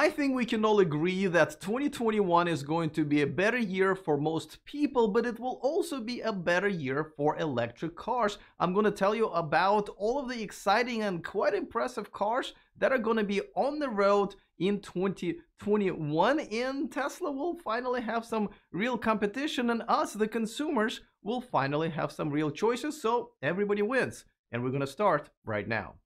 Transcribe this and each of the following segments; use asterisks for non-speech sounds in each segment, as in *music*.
I think we can all agree that 2021 is going to be a better year for most people, but it will also be a better year for electric cars. I'm going to tell you about all of the exciting and quite impressive cars that are going to be on the road in 2021 and Tesla will finally have some real competition and us the consumers will finally have some real choices so everybody wins and we're going to start right now.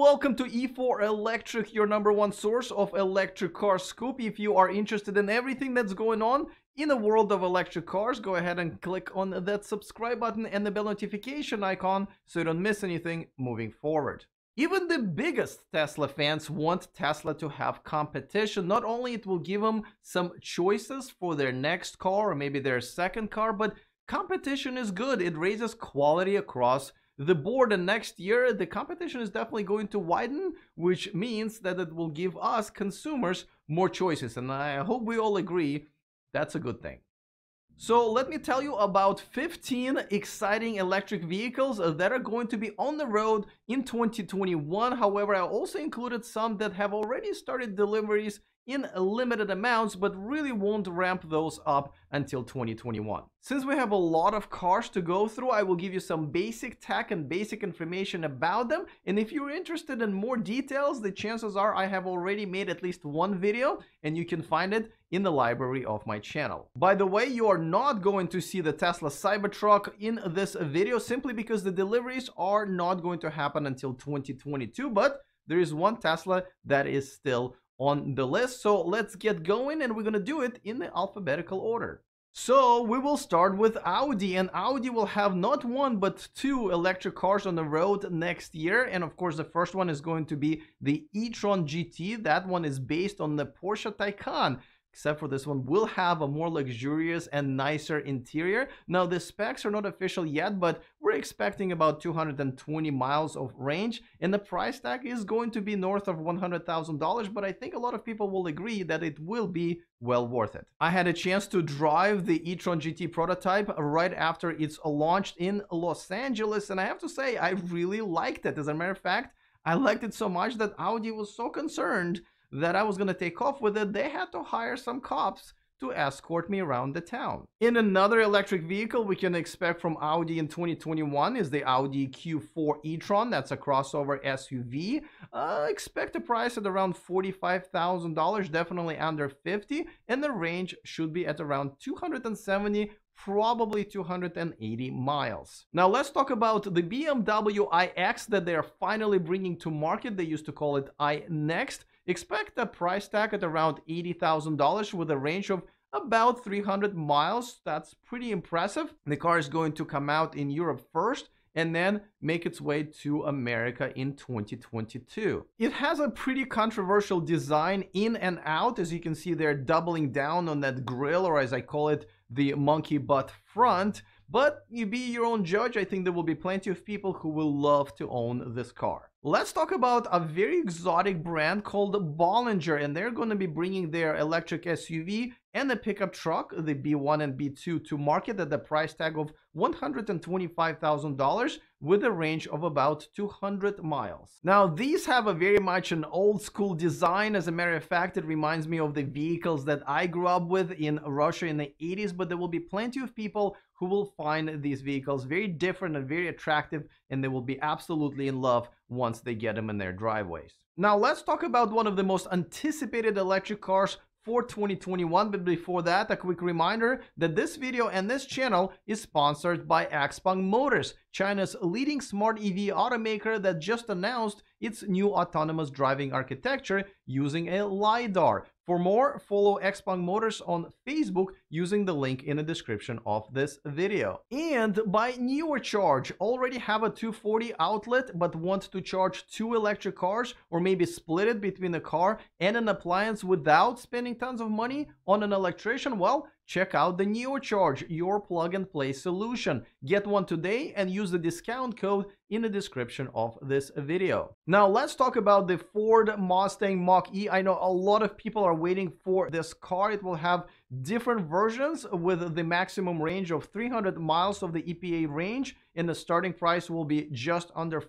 Welcome to E4 Electric, your number one source of electric car scoop. If you are interested in everything that's going on in the world of electric cars, go ahead and click on that subscribe button and the bell notification icon so you don't miss anything moving forward. Even the biggest Tesla fans want Tesla to have competition. Not only it will give them some choices for their next car or maybe their second car, but competition is good. It raises quality across the board and next year the competition is definitely going to widen which means that it will give us consumers more choices. And i hope we all agree that's a good thing. So let me tell you about 15 exciting electric vehicles that are going to be on the road in 2021 however i also included some that have already started deliveries in limited amounts, but really won't ramp those up until 2021. Since we have a lot of cars to go through, I will give you some basic tech and basic information about them. And if you're interested in more details, the chances are I have already made at least one video and you can find it in the library of my channel. By the way, you are not going to see the Tesla Cybertruck in this video simply because the deliveries are not going to happen until 2022, but there is one Tesla that is still on the list. So let's get going and we're going to do it in the alphabetical order. So we will start with Audi and Audi will have not one but two electric cars on the road next year and of course the first one is going to be the e-tron GT that one is based on the Porsche Taycan except for this one will have a more luxurious and nicer interior now the specs are not official yet but we're expecting about 220 miles of range and the price tag is going to be north of $100,000 but I think a lot of people will agree that it will be well worth it. I had a chance to drive the e-tron GT prototype right after it's launched in Los Angeles and I have to say I really liked it as a matter of fact I liked it so much that Audi was so concerned that I was going to take off with it, they had to hire some cops to escort me around the town. In another electric vehicle we can expect from Audi in 2021 is the Audi Q4 e-tron. That's a crossover SUV. Uh, expect a price at around $45,000, definitely under 50, and the range should be at around 270 probably 280 miles. Now let's talk about the BMW iX that they are finally bringing to market. They used to call it iNext. Expect a price tag at around $80,000 with a range of about 300 miles. That's pretty impressive. The car is going to come out in Europe first and then make its way to America in 2022. It has a pretty controversial design in and out. As you can see, they're doubling down on that grill, or as I call it, the monkey butt front. But you be your own judge. I think there will be plenty of people who will love to own this car. Let's talk about a very exotic brand called Bollinger, and they're going to be bringing their electric SUV and a pickup truck, the B1 and B2, to market at the price tag of $125,000 with a range of about 200 miles. Now, these have a very much an old school design. As a matter of fact, it reminds me of the vehicles that I grew up with in Russia in the 80s, but there will be plenty of people who will find these vehicles very different and very attractive, and they will be absolutely in love once they get them in their driveways. Now let's talk about one of the most anticipated electric cars for 2021 but before that a quick reminder that this video and this channel is sponsored by Xpeng Motors China's leading smart EV automaker that just announced its new autonomous driving architecture using a LiDAR for more, follow Xpeng Motors on Facebook using the link in the description of this video. And by NeoCharge, already have a 240 outlet but want to charge two electric cars or maybe split it between a car and an appliance without spending tons of money on an electrician? Well, check out the NeoCharge, your plug-and-play solution. Get one today and use the discount code in the description of this video. Now let's talk about the Ford Mustang Mach-E. I know a lot of people are waiting for this car. It will have different versions with the maximum range of 300 miles of the EPA range and the starting price will be just under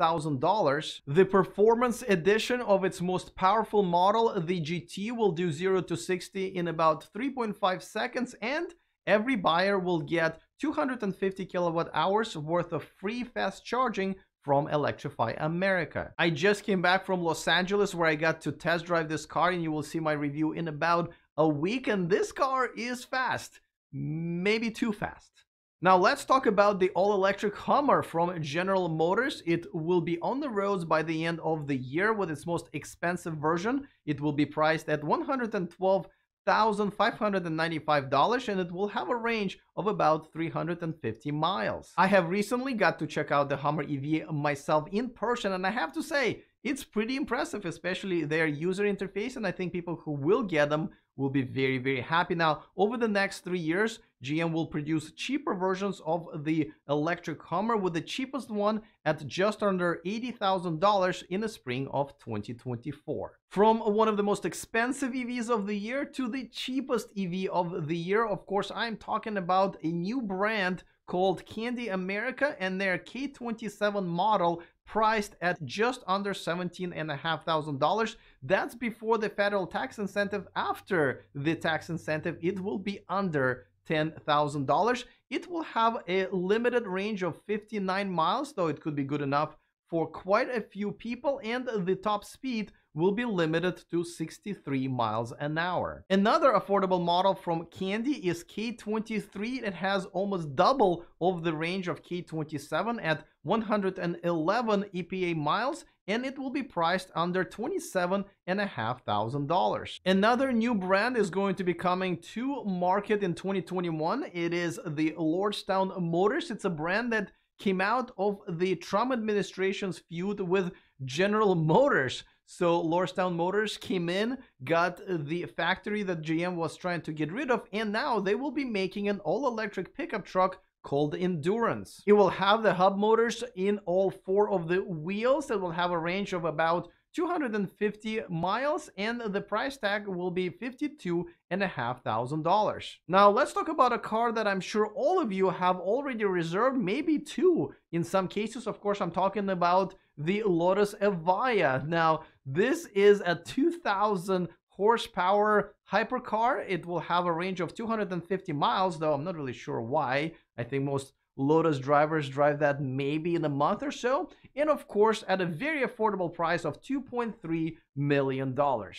$100,000. The performance edition of its most powerful model, the GT, will do 0 to 60 in about 3.5 seconds and every buyer will get 250 kilowatt hours worth of free fast charging from Electrify America. I just came back from Los Angeles where I got to test drive this car and you will see my review in about a week and this car is fast, maybe too fast. Now let's talk about the all-electric Hummer from General Motors. It will be on the roads by the end of the year with its most expensive version. It will be priced at 112 $1,595 and it will have a range of about 350 miles. I have recently got to check out the Hummer EV myself in person and I have to say, it's pretty impressive, especially their user interface and I think people who will get them will be very, very happy. Now, over the next three years, GM will produce cheaper versions of the electric Hummer with the cheapest one at just under $80,000 in the spring of 2024. From one of the most expensive EVs of the year to the cheapest EV of the year, of course, I'm talking about a new brand called Kandi America and their K27 model priced at just under $17,500. That's before the federal tax incentive. After the tax incentive, it will be under $10,000. It will have a limited range of 59 miles, though it could be good enough for quite a few people, and the top speed will be limited to 63 miles an hour. Another affordable model from Kandi is K23. It has almost double of the range of K27 at 111 EPA miles and it will be priced under $27,500. Another new brand is going to be coming to market in 2021. It is the Lordstown Motors. It's a brand that came out of the Trump administration's feud with General Motors. So Lordstown Motors came in, got the factory that GM was trying to get rid of, and now they will be making an all-electric pickup truck called Endurance. It will have the hub motors in all four of the wheels. It will have a range of about 250 miles and the price tag will be $52,500. Now let's talk about a car that I'm sure all of you have already reserved, maybe two in some cases. Of course, I'm talking about the Lotus Evija. Now, this is a 2000 horsepower hypercar. It will have a range of 250 miles, though I'm not really sure why. I think most Lotus drivers drive that maybe in a month or so, and of course at a very affordable price of $2.3 million.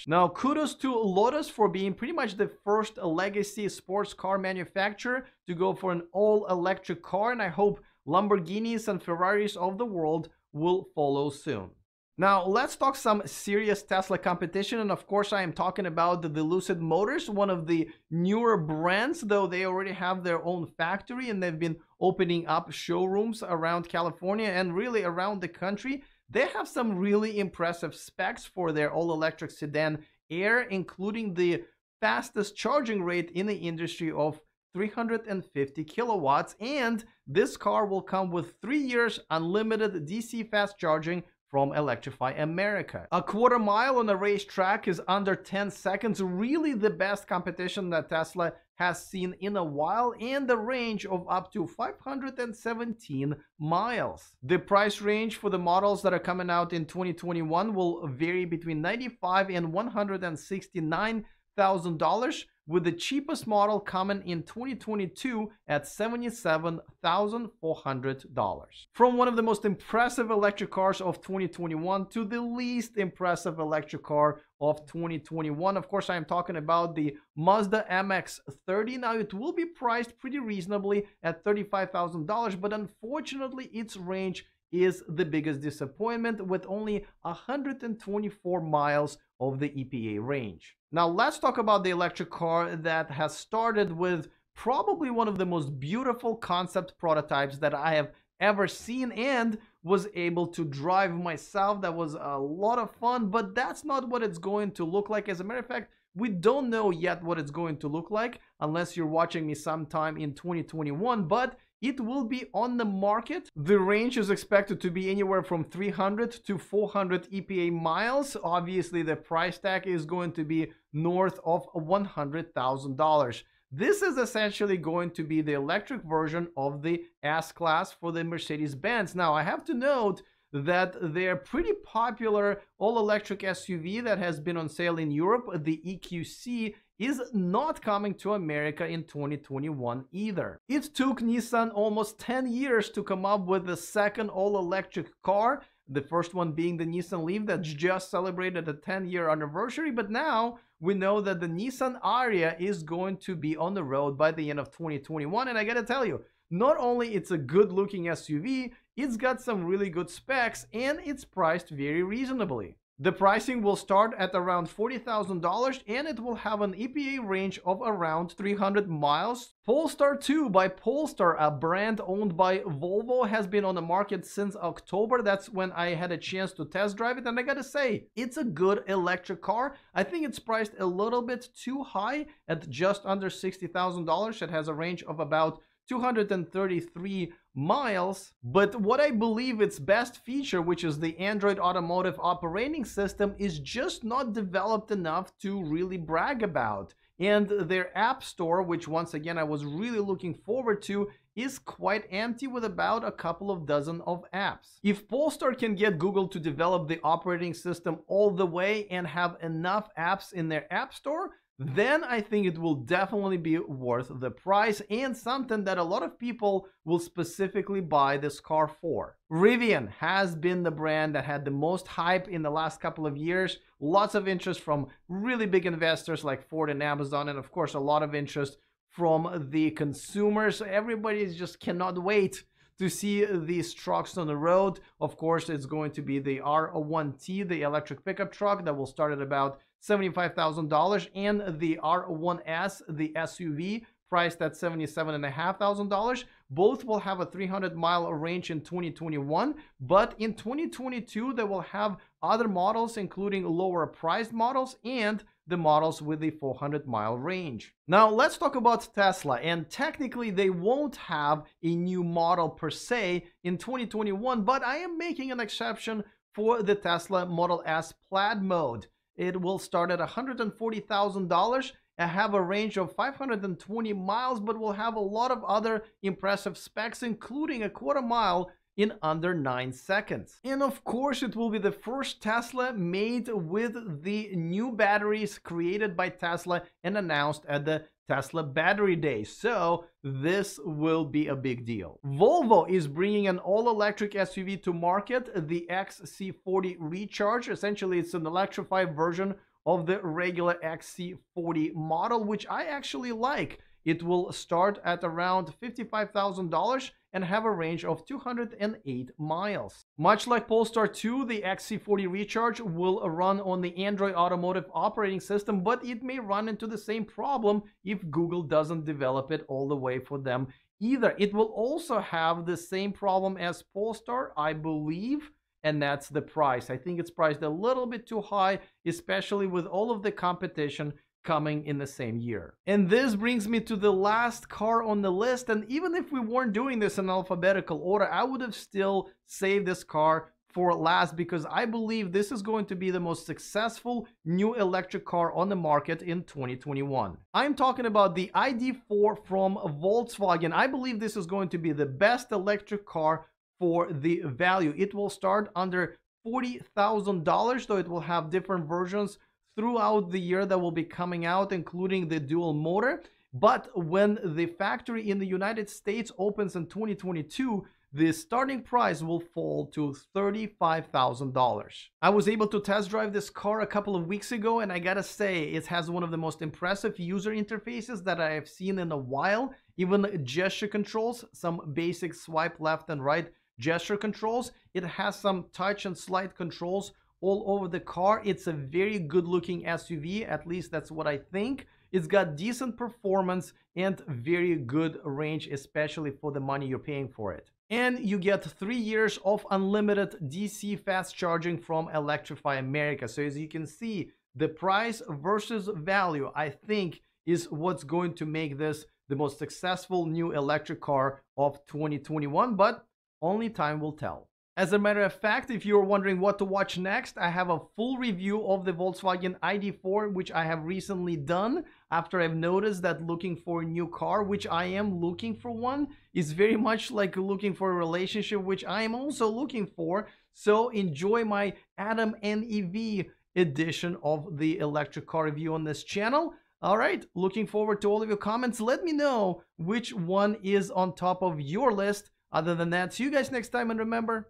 Now kudos to Lotus for being pretty much the first legacy sports car manufacturer to go for an all-electric car, and I hope Lamborghinis and Ferraris of the world will follow soon. Now, let's talk some serious Tesla competition. And of course, I am talking about the, Lucid Motors, one of the newer brands, though they already have their own factory and they've been opening up showrooms around California and really around the country. They have some really impressive specs for their all-electric sedan Air, including the fastest charging rate in the industry of 350 kilowatts. And this car will come with three years unlimited DC fast charging from Electrify America. A quarter mile on a racetrack is under 10 seconds, really the best competition that Tesla has seen in a while and the range of up to 517 miles. The price range for the models that are coming out in 2021 will vary between 95 and 169 thousand dollars with the cheapest model coming in 2022 at $77,400. From one of the most impressive electric cars of 2021 to the least impressive electric car of 2021. Of course, I am talking about the Mazda MX-30. Now, it will be priced pretty reasonably at $35,000, but unfortunately, its range is the biggest disappointment with only 124 miles of the EPA range. Now let's talk about the electric car that has started with probably one of the most beautiful concept prototypes that I have ever seen and was able to drive myself. That was a lot of fun, but that's not what it's going to look like. As a matter of fact, we don't know yet what it's going to look like unless you're watching me sometime in 2021, but it will be on the market. The range is expected to be anywhere from 300 to 400 EPA miles. Obviously, the price tag is going to be north of $100,000. This is essentially going to be the electric version of the S-Class for the Mercedes-Benz. Now, I have to note that their pretty popular all-electric SUV that has been on sale in Europe, the EQC, is not coming to America in 2021 either. It took Nissan almost 10 years to come up with the second all-electric car, the first one being the Nissan Leaf that mm-hmm. just celebrated a 10 year anniversary, but now we know that the Nissan Ariya is going to be on the road by the end of 2021 and I gotta tell you, not only it's a good looking SUV, it's got some really good specs and it's priced very reasonably. The pricing will start at around $40,000 and it will have an EPA range of around 300 miles. Polestar 2 by Polestar, a brand owned by Volvo, has been on the market since October. That's when I had a chance to test drive it and I gotta say, it's a good electric car. I think it's priced a little bit too high at just under $60,000. It has a range of about 233 miles. But what I believe its best feature, which is the Android Automotive operating system, is just not developed enough to really brag about. And their app store, which once again I was really looking forward to, is quite empty with about a couple of dozen of apps. If Polestar can get Google to develop the operating system all the way and have enough apps in their app store, then I think it will definitely be worth the price and something that a lot of people will specifically buy this car for. Rivian has been the brand that had the most hype in the last couple of years. Lots of interest from really big investors like Ford and Amazon, and of course, a lot of interest from the consumers. Everybody just cannot wait to see these trucks on the road. Of course, it's going to be the R1T, the electric pickup truck that will start at about $75,000 and the R1S, the SUV, priced at $77,500. Both will have a 300 mile range in 2021, but in 2022, they will have other models, including lower priced models and the models with the 400 mile range. Now let's talk about Tesla and technically they won't have a new model per se in 2021 but I am making an exception for the Tesla Model S Plaid mode. It will start at $140,000 and have a range of 520 miles, but will have a lot of other impressive specs, including a quarter mile in under 9 seconds. And of course, it will be the first Tesla made with the new batteries created by Tesla and announced at the Tesla Battery Day. So this will be a big deal. Volvo is bringing an all-electric SUV to market, the XC40 Recharge. Essentially, it's an electrified version of the regular XC40 model, which I actually like. It will start at around $55,000 and have a range of 208 miles. Much like Polestar 2, the XC40 Recharge will run on the Android Automotive operating system, but it may run into the same problem if Google doesn't develop it all the way for them either. It will also have the same problem as Polestar, I believe, and that's the price. I think it's priced a little bit too high, especially with all of the competition coming in the same year. And this brings me to the last car on the list. And even if we weren't doing this in alphabetical order, I would have still saved this car for last because I believe this is going to be the most successful new electric car on the market in 2021. I'm talking about the ID4 from Volkswagen. I believe this is going to be the best electric car for the value. It will start under $40,000, though it will have different versions throughout the year that will be coming out, including the dual motor. But when the factory in the United States opens in 2022, the starting price will fall to $35,000. I was able to test drive this car a couple of weeks ago and I gotta say it has one of the most impressive user interfaces that I have seen in a while. Even gesture controls, some basic swipe left and right gesture controls. It has some touch and slide controls all over the car. It's a very good looking SUV, at least that's what I think. It's got decent performance and very good range, especially for the money you're paying for it. And you get three years of unlimited DC fast charging from Electrify America. So as you can see, the price versus value, I think, is what's going to make this the most successful new electric car of 2021, but only time will tell. As a matter of fact, if you're wondering what to watch next, I have a full review of the Volkswagen ID4, which I have recently done after I've noticed that looking for a new car, which I am looking for one, is very *laughs* much like looking for a relationship, which I am also looking for. So enjoy my Adam NEV edition of the electric car review on this channel. All right, looking forward to all of your comments. Let me know which one is on top of your list. Other than that, see you guys next time and remember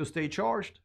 to stay charged.